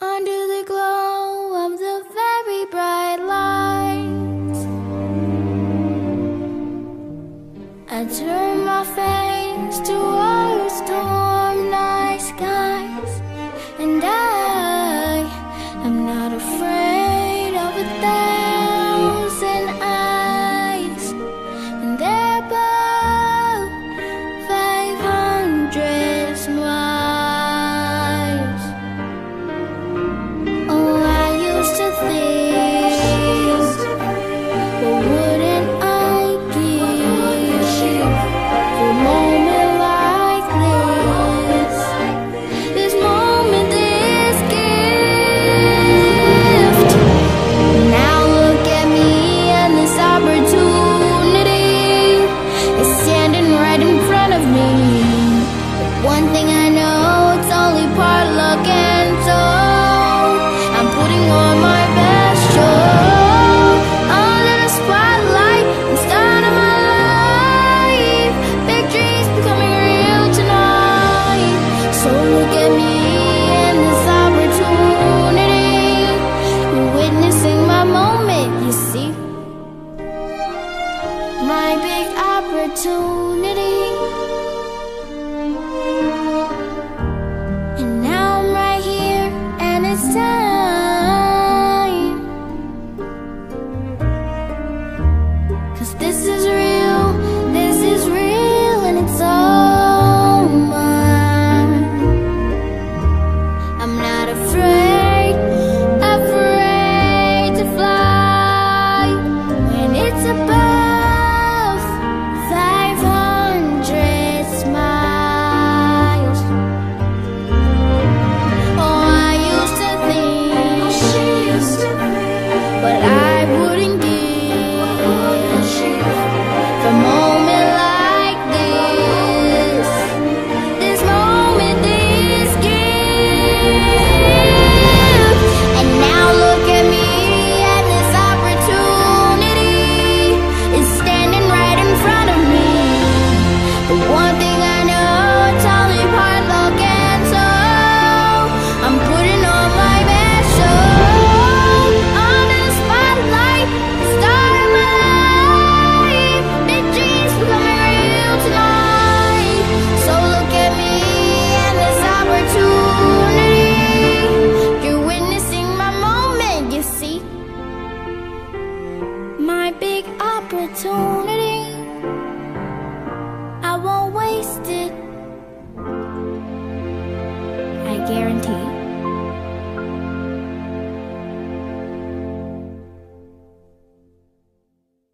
Under the glow of the very bright lights, I turn my face towards storm night skies, and I. One thing I know, it's only part luck and so I'm putting on my best show. Under the spotlight, instead of my life, big dreams becoming real tonight. So look at me and this opportunity. You're witnessing my moment, you see. My big opportunity. opportunity. I won't waste it. I guarantee.